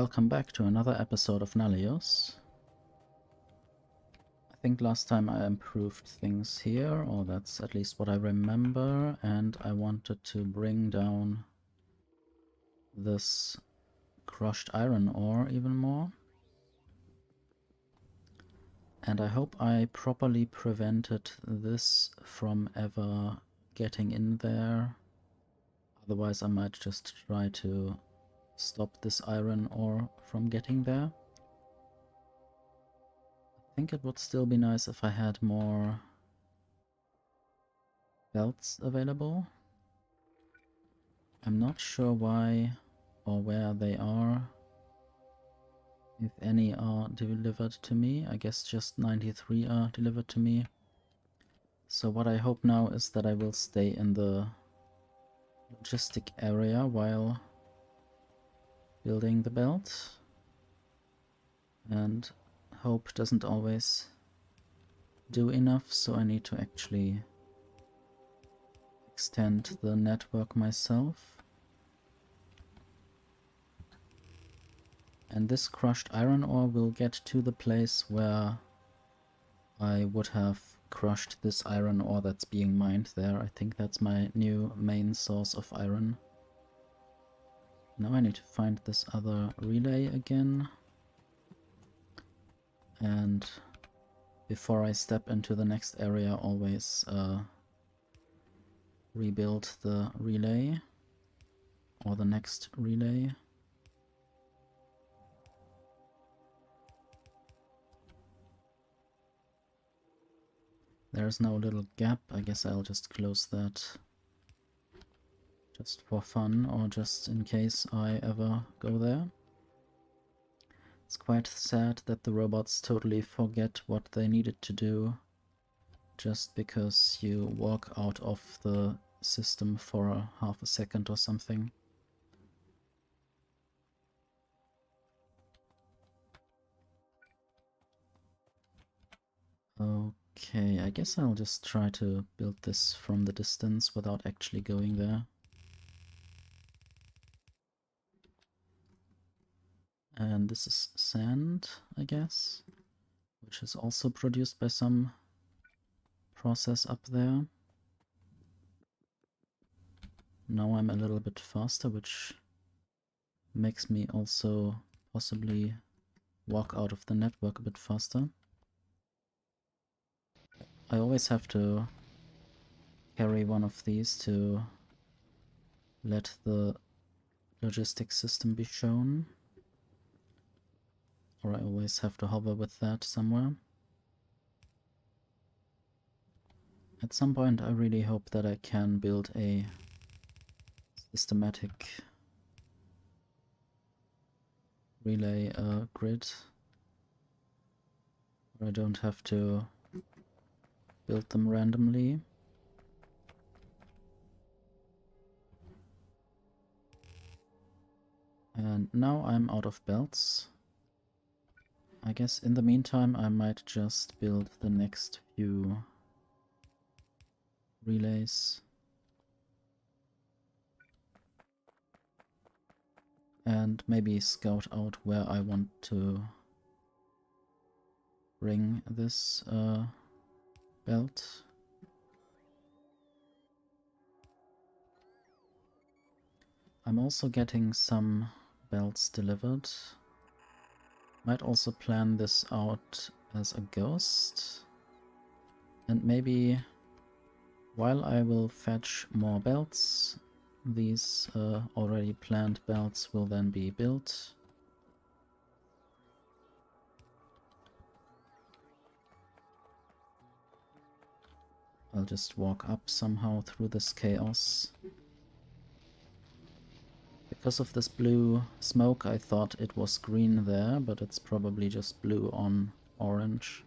Welcome back to another episode of Nullius. I think last time I improved things here, or that's at least what I remember, and I wanted to bring down this crushed iron ore even more. And I hope I properly prevented this from ever getting in there. Otherwise I might just try to stop this iron ore from getting there. I think it would still be nice if I had more belts available. I'm not sure why or where they are. If any are delivered to me, I guess just 93 are delivered to me. So what I hope now is that I will stay in the logistic area while building the belt. And hope doesn't always do enough, so I need to actually extend the network myself. And this crushed iron ore will get to the place where I would have crushed this iron ore that's being mined there. I think that's my new main source of iron. Now I need to find this other relay again. And before I step into the next area, always uh, rebuild the relay or the next relay. There's no little gap, I guess I'll just close that just for fun or just in case I ever go there. It's quite sad that the robots totally forget what they needed to do just because you walk out of the system for a half a second or something. Okay, I guess I'll just try to build this from the distance without actually going there. This is sand, I guess, which is also produced by some process up there. Now I'm a little bit faster, which makes me also possibly walk out of the network a bit faster. I always have to carry one of these to let the logistics system be shown or I always have to hover with that somewhere. At some point I really hope that I can build a systematic relay uh, grid where I don't have to build them randomly. And now I'm out of belts. I guess in the meantime I might just build the next few relays. And maybe scout out where I want to bring this uh, belt. I'm also getting some belts delivered. Might also plan this out as a ghost. And maybe while I will fetch more belts, these uh, already planned belts will then be built. I'll just walk up somehow through this chaos. Because of this blue smoke I thought it was green there, but it's probably just blue on orange.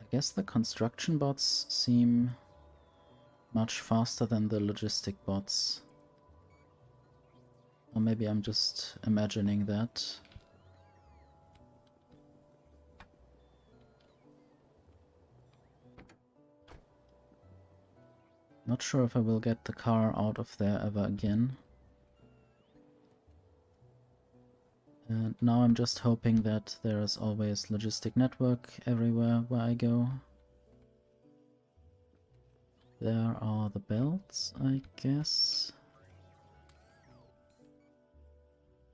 I guess the construction bots seem much faster than the logistic bots. Or maybe I'm just imagining that. Not sure if I will get the car out of there ever again. And now I'm just hoping that there is always logistic network everywhere where I go. There are the belts, I guess.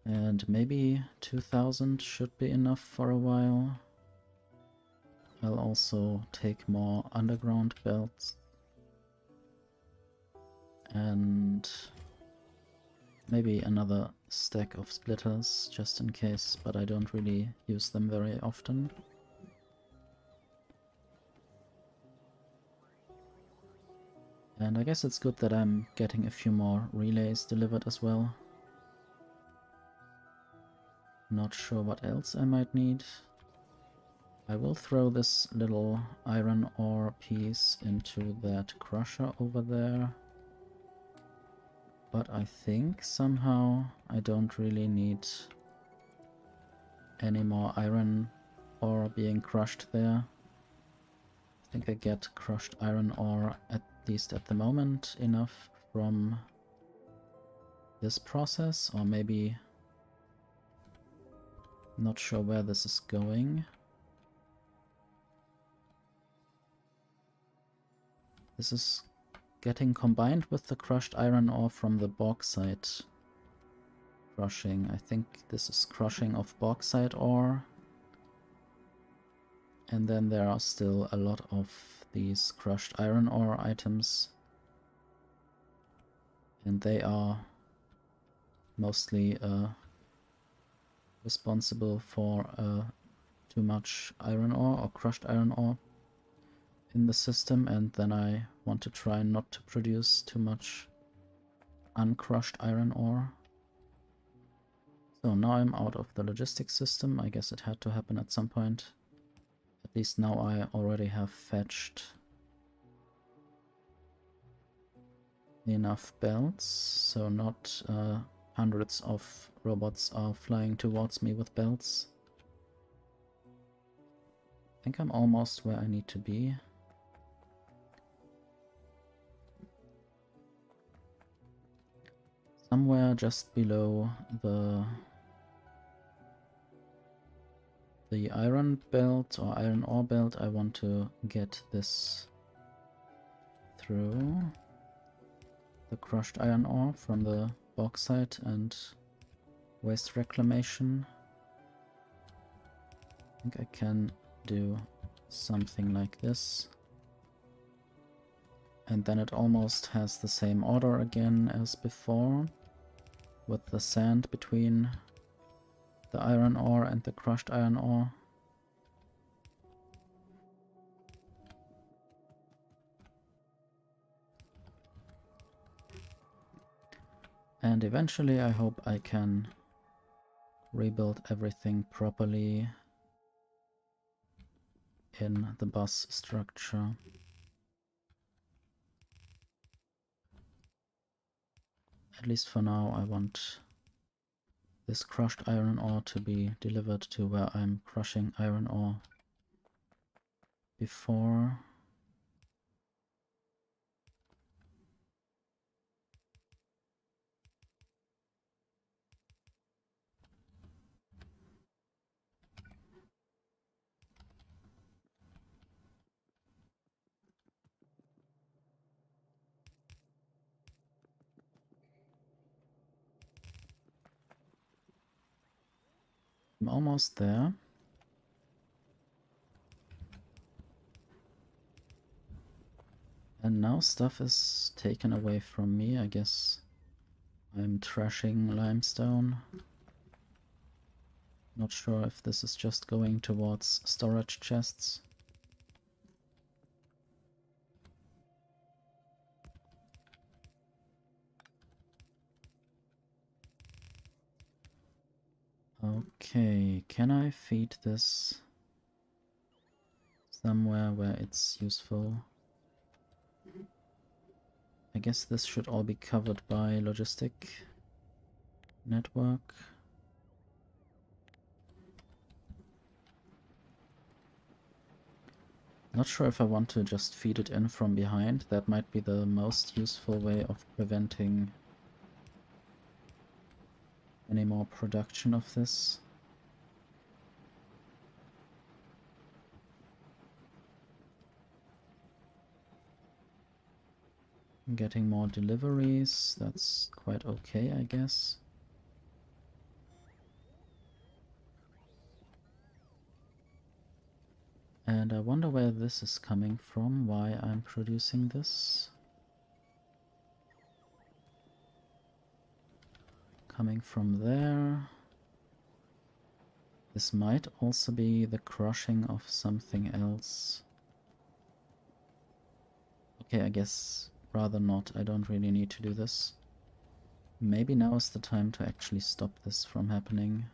And maybe 2000 should be enough for a while. I'll also take more underground belts. And maybe another stack of splitters just in case, but I don't really use them very often. And I guess it's good that I'm getting a few more relays delivered as well. Not sure what else I might need. I will throw this little iron ore piece into that crusher over there. But I think somehow I don't really need any more iron ore being crushed there. I think I get crushed iron ore, at least at the moment, enough from this process, or maybe... Not sure where this is going. This is getting combined with the crushed iron ore from the bauxite crushing. I think this is crushing of bauxite ore. And then there are still a lot of these crushed iron ore items. And they are mostly uh, responsible for uh, too much iron ore or crushed iron ore in the system and then I want to try not to produce too much uncrushed iron ore. So now I'm out of the logistics system. I guess it had to happen at some point. At least now I already have fetched enough belts, so not uh, hundreds of robots are flying towards me with belts. I think I'm almost where I need to be. Somewhere just below the the iron belt or iron ore belt I want to get this through. The crushed iron ore from the bauxite and waste reclamation. I think I can do something like this. And then it almost has the same order again as before with the sand between the iron ore and the crushed iron ore. And eventually I hope I can rebuild everything properly in the bus structure. At least for now, I want this crushed iron ore to be delivered to where I'm crushing iron ore before. I'm almost there. And now stuff is taken away from me, I guess I'm trashing limestone. Not sure if this is just going towards storage chests. Okay, can I feed this somewhere where it's useful? I guess this should all be covered by logistic network. Not sure if I want to just feed it in from behind. That might be the most useful way of preventing any more production of this. Getting more deliveries, that's quite okay, I guess. And I wonder where this is coming from, why I'm producing this. Coming from there. This might also be the crushing of something else. Okay, I guess rather not. I don't really need to do this. Maybe now is the time to actually stop this from happening.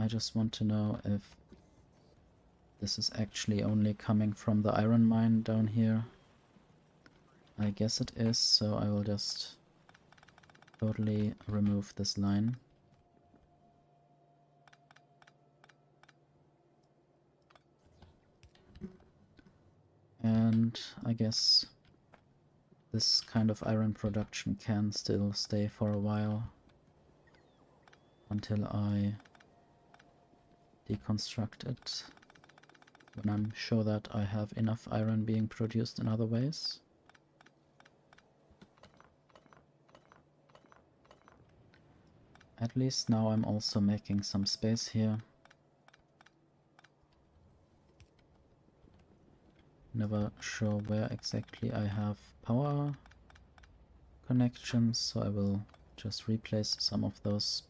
I just want to know if this is actually only coming from the iron mine down here. I guess it is, so I will just totally remove this line. And I guess this kind of iron production can still stay for a while until I deconstruct it when I'm sure that I have enough iron being produced in other ways. At least now I'm also making some space here. Never sure where exactly I have power connections, so I will just replace some of those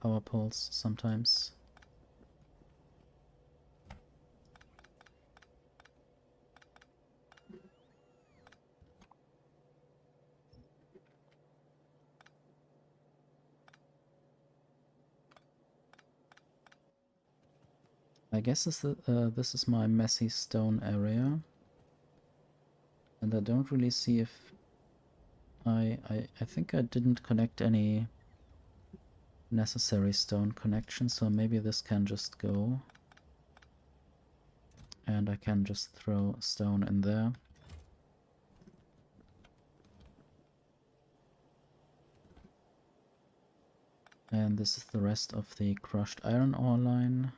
power poles sometimes. I guess this, uh, this is my messy stone area. And I don't really see if... I, I, I think I didn't connect any necessary stone connection, so maybe this can just go. And I can just throw stone in there. And this is the rest of the crushed iron ore line.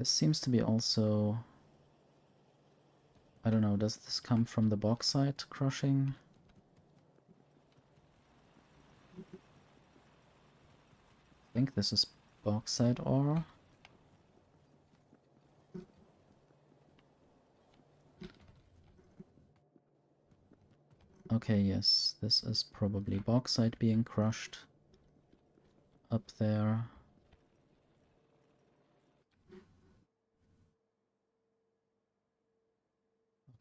This seems to be also... I don't know, does this come from the bauxite crushing? I think this is bauxite ore. Okay, yes, this is probably bauxite being crushed up there.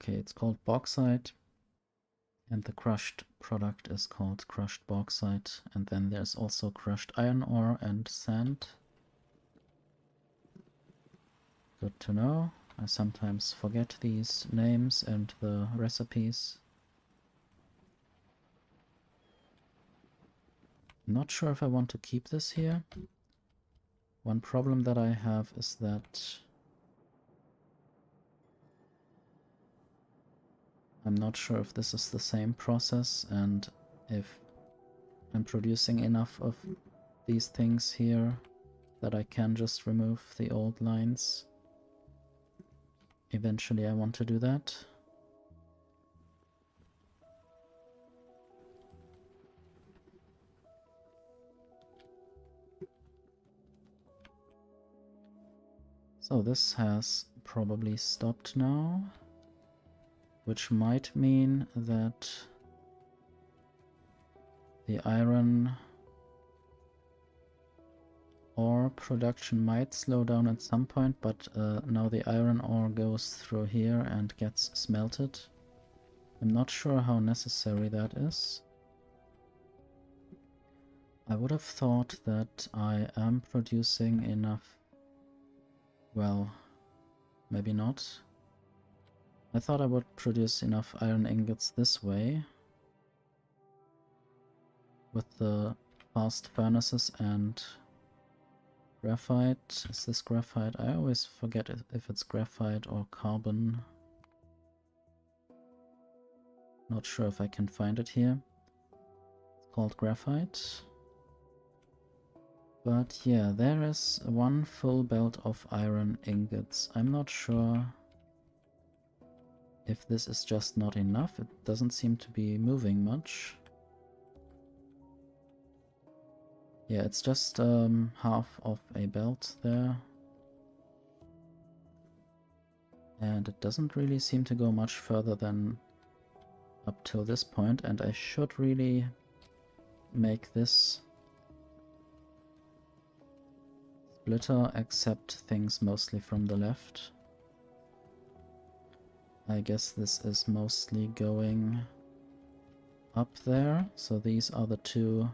Okay, it's called bauxite. And the crushed product is called crushed bauxite. And then there's also crushed iron ore and sand. Good to know. I sometimes forget these names and the recipes. Not sure if I want to keep this here. One problem that I have is that I'm not sure if this is the same process and if I'm producing enough of these things here that I can just remove the old lines. Eventually I want to do that. So this has probably stopped now which might mean that the iron ore production might slow down at some point, but uh, now the iron ore goes through here and gets smelted. I'm not sure how necessary that is. I would have thought that I am producing enough... Well, maybe not. I thought I would produce enough iron ingots this way with the fast furnaces and Graphite. Is this graphite? I always forget if it's graphite or carbon. Not sure if I can find it here. It's called graphite. But yeah, there is one full belt of iron ingots. I'm not sure if this is just not enough. It doesn't seem to be moving much. Yeah, it's just um, half of a belt there. And it doesn't really seem to go much further than up till this point, and I should really make this splitter accept things mostly from the left. I guess this is mostly going up there, so these are the two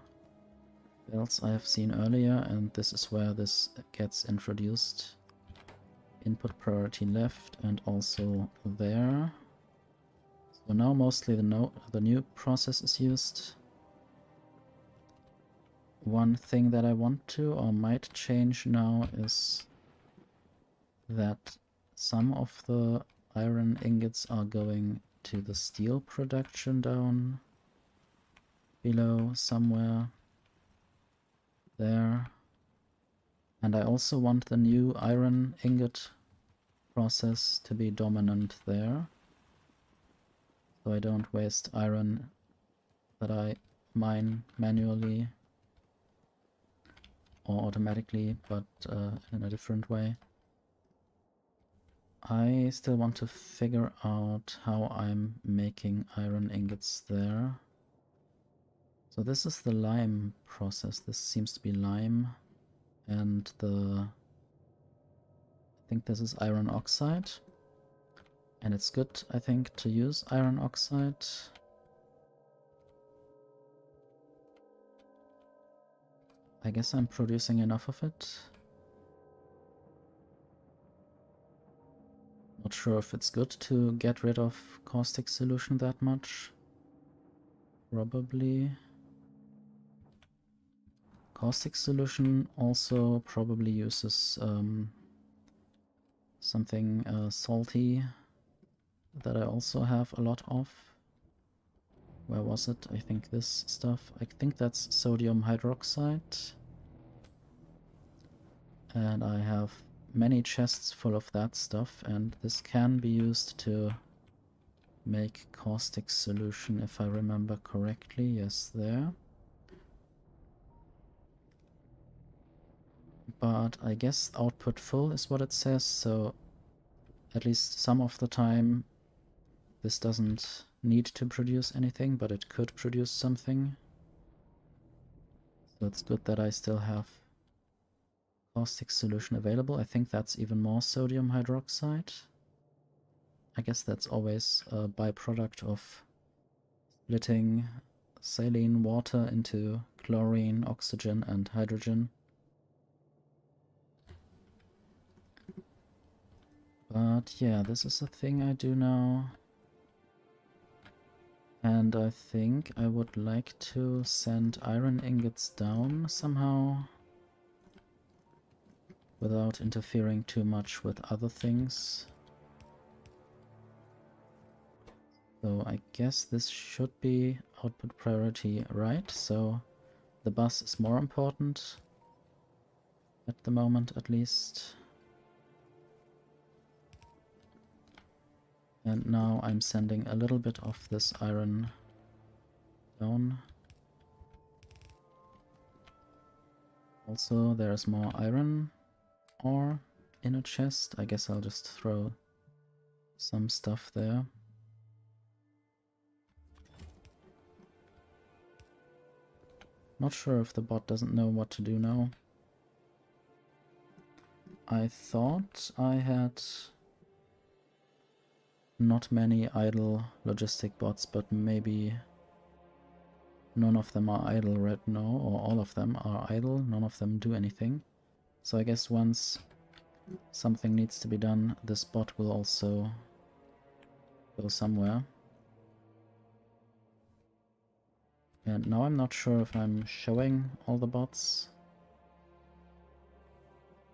belts I have seen earlier, and this is where this gets introduced. Input priority left and also there. So now mostly the, no the new process is used. One thing that I want to or might change now is that some of the iron ingots are going to the steel production down below somewhere there. And I also want the new iron ingot process to be dominant there. So I don't waste iron that I mine manually or automatically, but uh, in a different way. I still want to figure out how I'm making iron ingots there. So this is the lime process. This seems to be lime. And the... I think this is iron oxide. And it's good, I think, to use iron oxide. I guess I'm producing enough of it. Not sure if it's good to get rid of caustic solution that much. Probably. Caustic solution also probably uses um, something uh, salty that I also have a lot of. Where was it? I think this stuff. I think that's sodium hydroxide. And I have many chests full of that stuff and this can be used to make caustic solution if I remember correctly. Yes, there. but I guess output full is what it says, so at least some of the time this doesn't need to produce anything, but it could produce something. So it's good that I still have caustic solution available. I think that's even more sodium hydroxide. I guess that's always a byproduct of splitting saline water into chlorine, oxygen and hydrogen. But yeah, this is a thing I do now. And I think I would like to send iron ingots down somehow. Without interfering too much with other things. So I guess this should be output priority right, so the bus is more important. At the moment at least. And now I'm sending a little bit of this iron down. Also, there's more iron ore in a chest. I guess I'll just throw some stuff there. Not sure if the bot doesn't know what to do now. I thought I had not many idle logistic bots, but maybe none of them are idle right now, or all of them are idle, none of them do anything. So I guess once something needs to be done, this bot will also go somewhere. And now I'm not sure if I'm showing all the bots.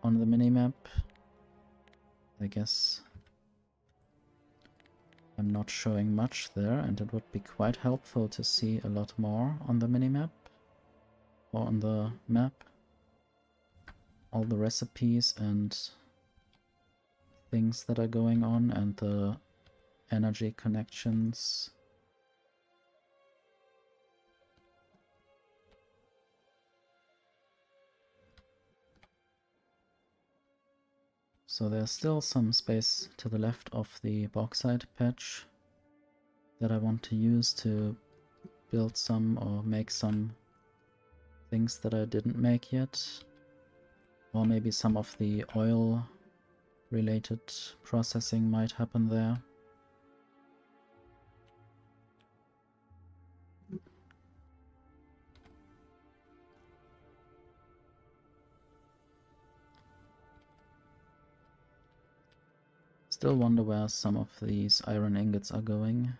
on the minimap. I guess I'm not showing much there and it would be quite helpful to see a lot more on the minimap or on the map. All the recipes and things that are going on and the energy connections. So there's still some space to the left of the bauxite patch that I want to use to build some or make some things that I didn't make yet. Or maybe some of the oil related processing might happen there. Still wonder where some of these iron ingots are going.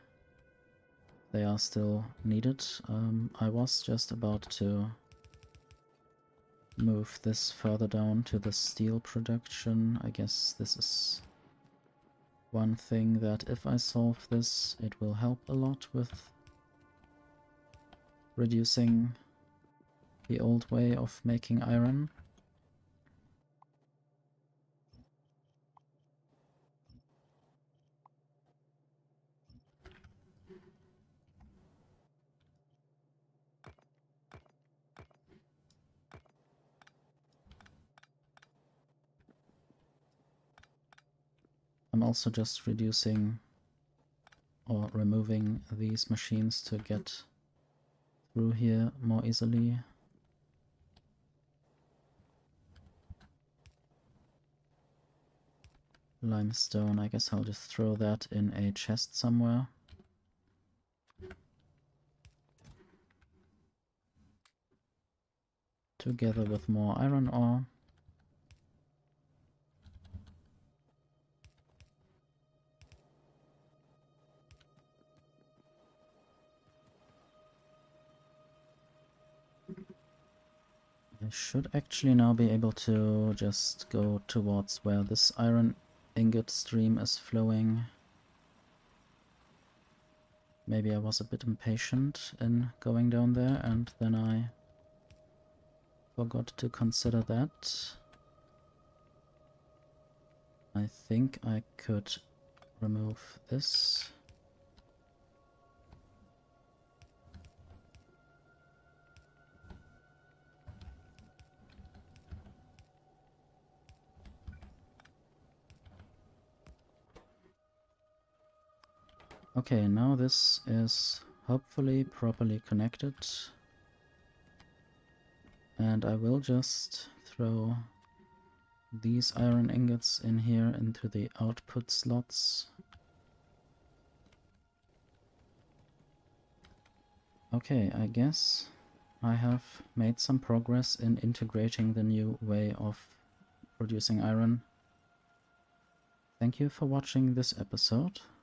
They are still needed. Um, I was just about to move this further down to the steel production. I guess this is one thing that if I solve this, it will help a lot with reducing the old way of making iron. Also just reducing or removing these machines to get through here more easily. Limestone, I guess I'll just throw that in a chest somewhere. Together with more iron ore. Should actually now be able to just go towards where this iron ingot stream is flowing. Maybe I was a bit impatient in going down there and then I forgot to consider that. I think I could remove this. Okay, now this is hopefully properly connected. And I will just throw these iron ingots in here into the output slots. Okay, I guess I have made some progress in integrating the new way of producing iron. Thank you for watching this episode.